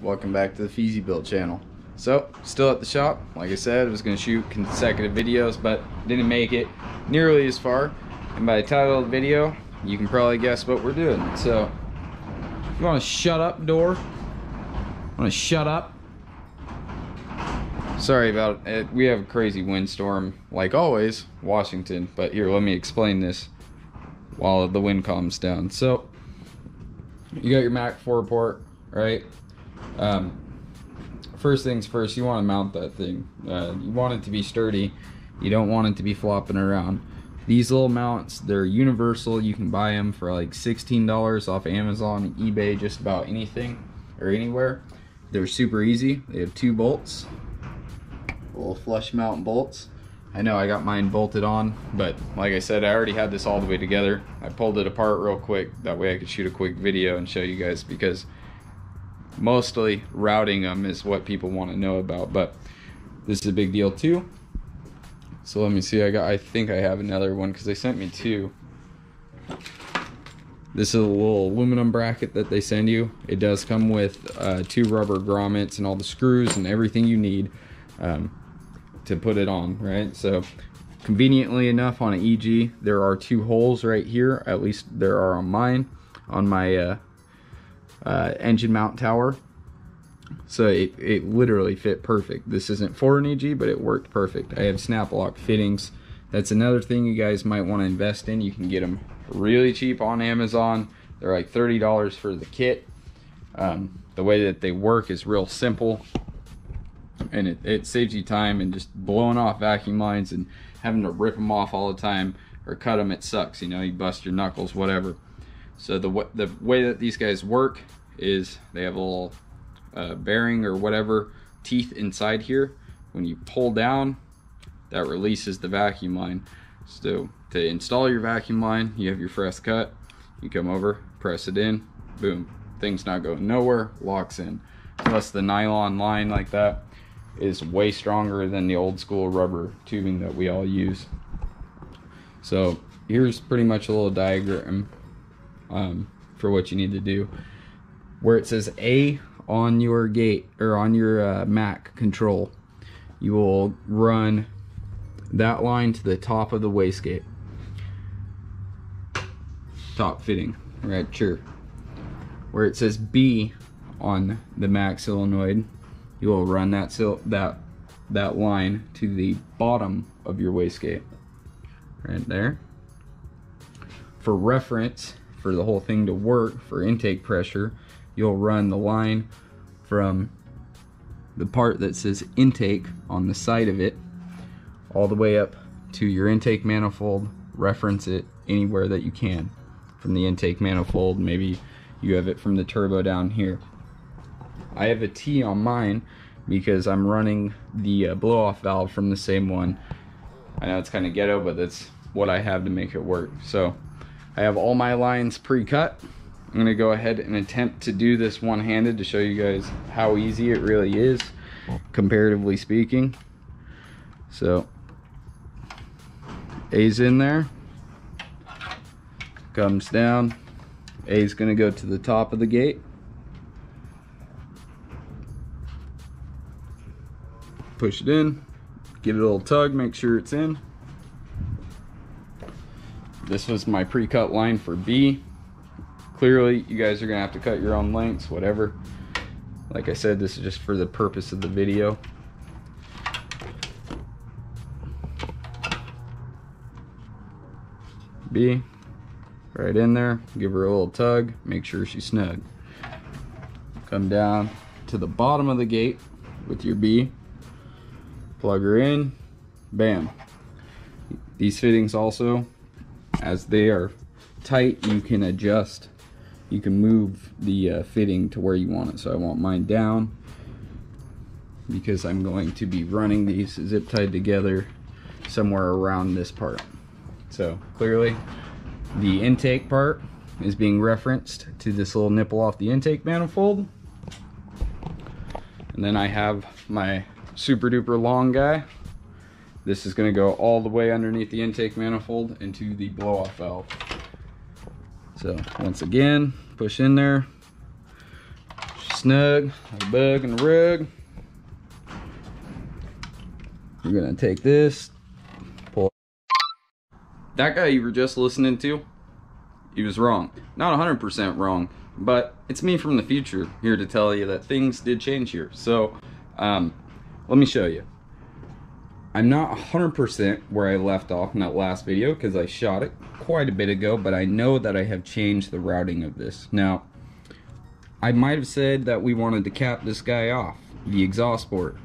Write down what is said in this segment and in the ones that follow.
welcome back to the Feezy Built channel. So, still at the shop. Like I said, I was going to shoot consecutive videos, but didn't make it nearly as far. And by the title of the video, you can probably guess what we're doing. So, you want to shut up, door? Want to shut up? Sorry about it. We have a crazy windstorm, like always, Washington. But here, let me explain this while the wind calms down. So, you got your Mac 4 port, right? Um, first things first, you want to mount that thing. Uh, you want it to be sturdy. You don't want it to be flopping around. These little mounts, they're universal. You can buy them for like $16 off Amazon, eBay, just about anything or anywhere. They're super easy. They have two bolts, little flush mount bolts. I know I got mine bolted on, but like I said, I already had this all the way together. I pulled it apart real quick. That way I could shoot a quick video and show you guys because mostly routing them is what people want to know about, but this is a big deal too. So let me see, I got, I think I have another one because they sent me two. This is a little aluminum bracket that they send you. It does come with uh, two rubber grommets and all the screws and everything you need. Um, to put it on, right? So conveniently enough on an EG, there are two holes right here. At least there are on mine, on my uh, uh, engine mount tower. So it, it literally fit perfect. This isn't for an EG, but it worked perfect. I have snap lock fittings. That's another thing you guys might want to invest in. You can get them really cheap on Amazon. They're like $30 for the kit. Um, the way that they work is real simple and it, it saves you time and just blowing off vacuum lines and having to rip them off all the time or cut them it sucks you know you bust your knuckles whatever so the what the way that these guys work is they have a little uh, bearing or whatever teeth inside here when you pull down that releases the vacuum line so to install your vacuum line you have your fresh cut you come over press it in boom thing's not going nowhere locks in plus the nylon line like that is way stronger than the old school rubber tubing that we all use. So here's pretty much a little diagram um, for what you need to do. Where it says A on your gate or on your uh, Mac control, you will run that line to the top of the wastegate. Top fitting, right, sure. Where it says B on the Mac solenoid, you will run that that that line to the bottom of your wastegate right there for reference for the whole thing to work for intake pressure you'll run the line from the part that says intake on the side of it all the way up to your intake manifold reference it anywhere that you can from the intake manifold maybe you have it from the turbo down here I have a T on mine because I'm running the uh, blow off valve from the same one. I know it's kind of ghetto, but that's what I have to make it work. So I have all my lines pre-cut. I'm gonna go ahead and attempt to do this one-handed to show you guys how easy it really is, comparatively speaking. So A's in there, comes down, A's gonna go to the top of the gate. push it in, give it a little tug, make sure it's in. This was my pre-cut line for B. Clearly, you guys are gonna have to cut your own lengths, whatever. Like I said, this is just for the purpose of the video. B, right in there, give her a little tug, make sure she's snug. Come down to the bottom of the gate with your B, plug her in, bam. These fittings also, as they are tight, you can adjust, you can move the uh, fitting to where you want it. So I want mine down because I'm going to be running these zip tied together somewhere around this part. So clearly the intake part is being referenced to this little nipple off the intake manifold. And then I have my super duper long guy. This is going to go all the way underneath the intake manifold into the blow off valve. So once again, push in there, snug, like a bug in the rug. We're gonna take this, pull. That guy you were just listening to, he was wrong. Not 100% wrong, but it's me from the future here to tell you that things did change here. So, um, let me show you. I'm not 100% where I left off in that last video because I shot it quite a bit ago, but I know that I have changed the routing of this. Now, I might have said that we wanted to cap this guy off, the exhaust port.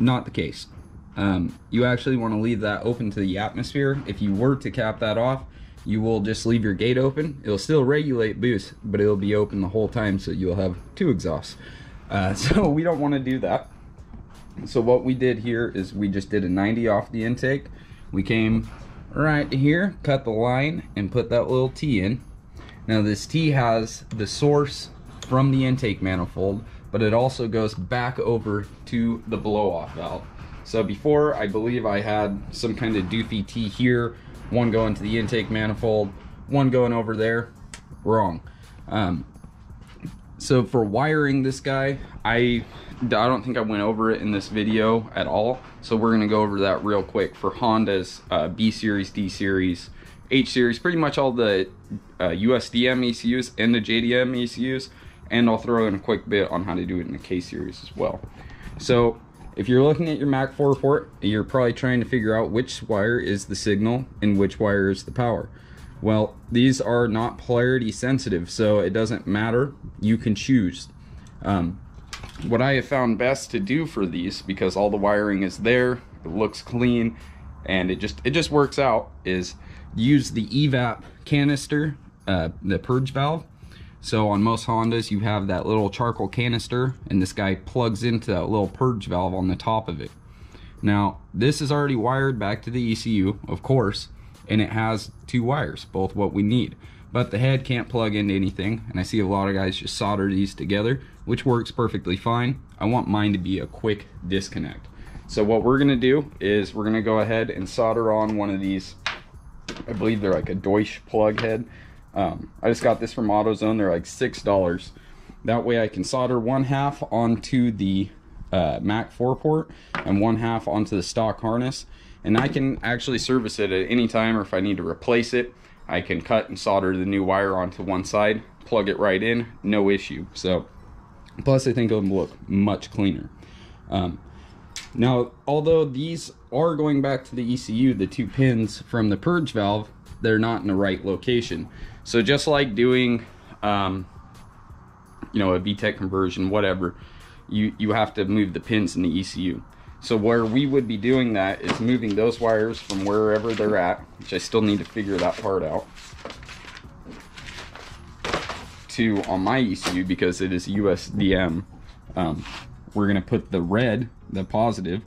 Not the case. Um, you actually want to leave that open to the atmosphere. If you were to cap that off, you will just leave your gate open. It'll still regulate boost, but it'll be open the whole time, so you'll have two exhausts. Uh, so we don't want to do that. So what we did here is we just did a 90 off the intake. We came right here, cut the line, and put that little T in. Now this T has the source from the intake manifold, but it also goes back over to the blow-off valve. So before, I believe I had some kind of doofy T here, one going to the intake manifold, one going over there. Wrong. Um, so for wiring this guy, I, I don't think I went over it in this video at all. So we're gonna go over that real quick for Honda's uh, B series, D series, H series, pretty much all the uh, USDM ECUs and the JDM ECUs. And I'll throw in a quick bit on how to do it in the K series as well. So if you're looking at your Mac 4 port, you're probably trying to figure out which wire is the signal and which wire is the power. Well, these are not polarity sensitive, so it doesn't matter. You can choose. Um, what I have found best to do for these, because all the wiring is there, it looks clean, and it just it just works out, is use the evap canister, uh, the purge valve. So on most Hondas, you have that little charcoal canister, and this guy plugs into that little purge valve on the top of it. Now, this is already wired back to the ECU, of course, and it has two wires, both what we need. But the head can't plug into anything, and I see a lot of guys just solder these together, which works perfectly fine. I want mine to be a quick disconnect. So what we're gonna do is we're gonna go ahead and solder on one of these, I believe they're like a Deutsch plug head. Um, I just got this from AutoZone, they're like $6. That way I can solder one half onto the uh, Mac 4 port and one half onto the stock harness and I can actually service it at any time or if I need to replace it I can cut and solder the new wire onto one side plug it right in no issue. So plus I think it'll look much cleaner. Um, now although these are going back to the ECU the two pins from the purge valve they're not in the right location. So just like doing um, you know a VTEC conversion whatever you you have to move the pins in the ECU so where we would be doing that is moving those wires from wherever they're at, which I still need to figure that part out, to on my ECU because it is USDM. Um, we're gonna put the red, the positive,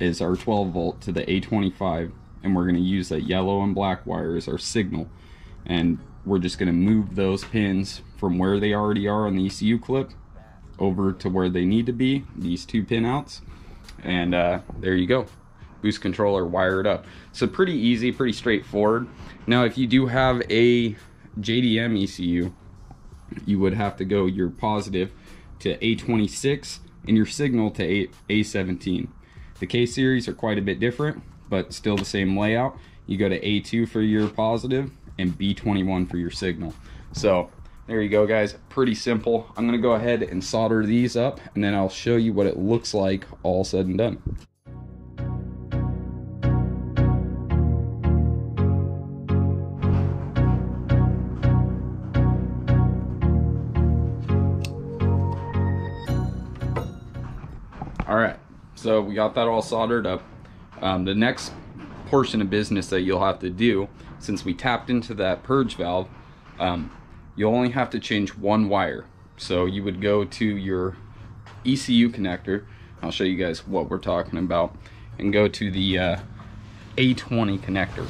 is our 12 volt to the A25, and we're gonna use that yellow and black wire as our signal. And we're just gonna move those pins from where they already are on the ECU clip over to where they need to be, these two pin outs and uh, there you go. Boost controller wired up. So pretty easy pretty straightforward. Now if you do have a JDM ECU you would have to go your positive to A26 and your signal to A A17 the K series are quite a bit different but still the same layout. You go to A2 for your positive and B21 for your signal. So there you go guys, pretty simple. I'm gonna go ahead and solder these up and then I'll show you what it looks like all said and done. All right, so we got that all soldered up. Um, the next portion of business that you'll have to do, since we tapped into that purge valve, um, you only have to change one wire. So you would go to your ECU connector. I'll show you guys what we're talking about and go to the uh, A20 connector.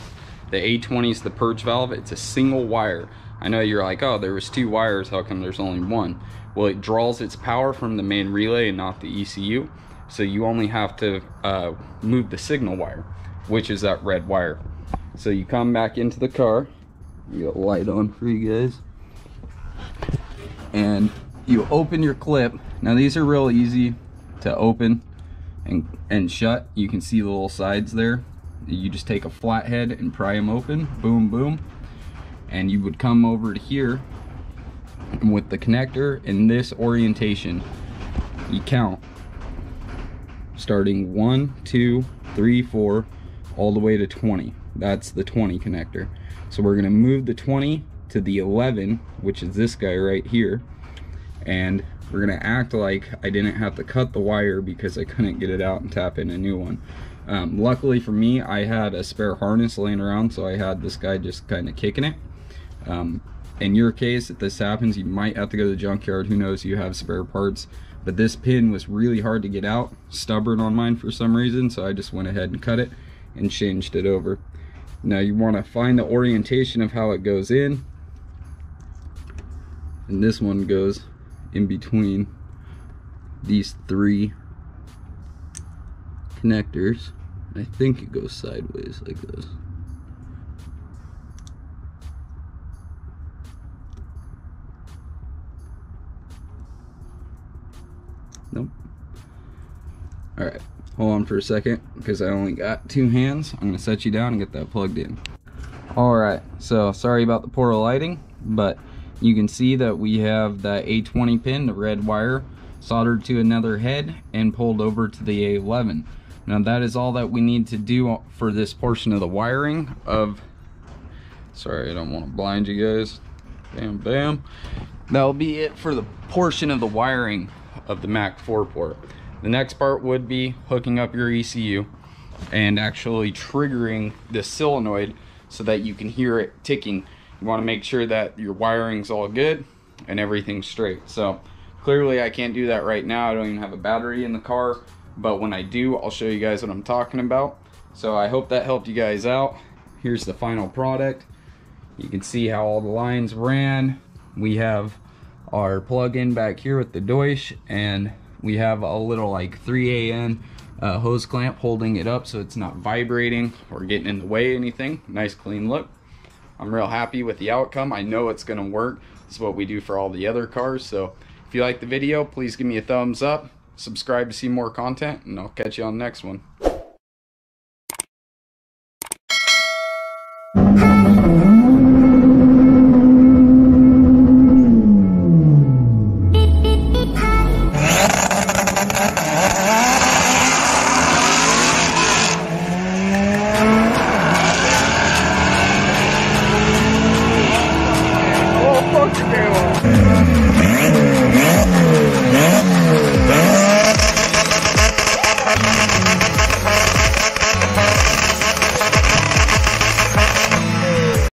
The A20 is the purge valve. It's a single wire. I know you're like, oh, there was two wires. How come there's only one? Well, it draws its power from the main relay and not the ECU. So you only have to uh, move the signal wire, which is that red wire. So you come back into the car. You got a light on for you guys and you open your clip. Now these are real easy to open and, and shut. You can see the little sides there. You just take a flathead and pry them open, boom, boom. And you would come over to here with the connector in this orientation. You count starting one, two, three, four, all the way to 20. That's the 20 connector. So we're gonna move the 20 to the 11, which is this guy right here. And we're gonna act like I didn't have to cut the wire because I couldn't get it out and tap in a new one. Um, luckily for me, I had a spare harness laying around, so I had this guy just kind of kicking it. Um, in your case, if this happens, you might have to go to the junkyard. Who knows, you have spare parts. But this pin was really hard to get out, stubborn on mine for some reason, so I just went ahead and cut it and changed it over. Now you want to find the orientation of how it goes in. And this one goes in between these three connectors. I think it goes sideways like this. Nope. All right, hold on for a second because I only got two hands. I'm gonna set you down and get that plugged in. All right, so sorry about the poor lighting, but you can see that we have the A20 pin, the red wire, soldered to another head and pulled over to the A11. Now that is all that we need to do for this portion of the wiring of, sorry, I don't want to blind you guys. Bam, bam. That'll be it for the portion of the wiring of the Mac 4 port. The next part would be hooking up your ECU and actually triggering the solenoid so that you can hear it ticking you want to make sure that your wiring's all good and everything's straight. So clearly I can't do that right now. I don't even have a battery in the car, but when I do, I'll show you guys what I'm talking about. So I hope that helped you guys out. Here's the final product. You can see how all the lines ran. We have our plug-in back here with the Deutsch and we have a little like 3AN uh, hose clamp holding it up so it's not vibrating or getting in the way anything. Nice clean look. I'm real happy with the outcome. I know it's gonna work. This is what we do for all the other cars. So if you like the video, please give me a thumbs up, subscribe to see more content, and I'll catch you on the next one.